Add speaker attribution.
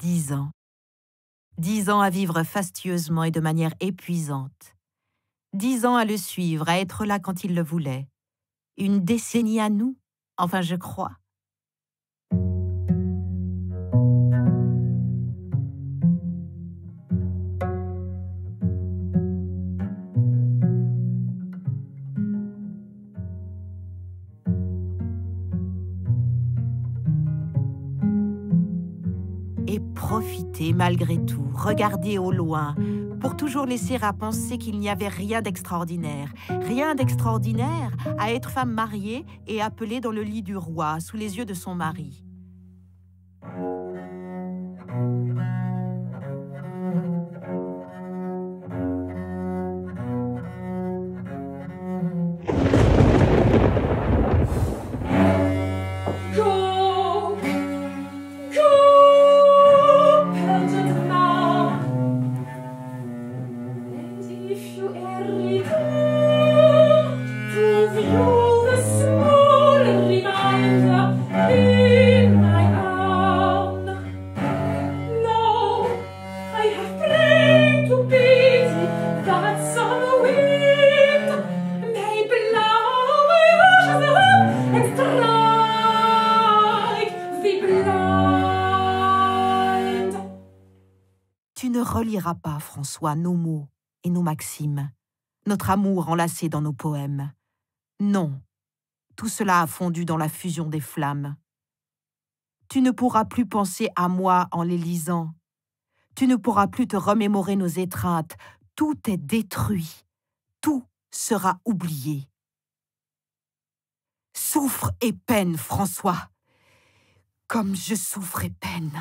Speaker 1: Dix ans. Dix ans à vivre fastueusement et de manière épuisante. Dix ans à le suivre, à être là quand il le voulait. Une décennie à nous, enfin je crois. Et profiter malgré tout, regarder au loin, pour toujours laisser à penser qu'il n'y avait rien d'extraordinaire, rien d'extraordinaire à être femme mariée et appelée dans le lit du roi, sous les yeux de son mari. Ne reliras pas, François, nos mots et nos maximes, notre amour enlacé dans nos poèmes. Non, tout cela a fondu dans la fusion des flammes. Tu ne pourras plus penser à moi en les lisant. Tu ne pourras plus te remémorer nos étreintes. Tout est détruit. Tout sera oublié. Souffre et peine, François, comme je souffre et peine.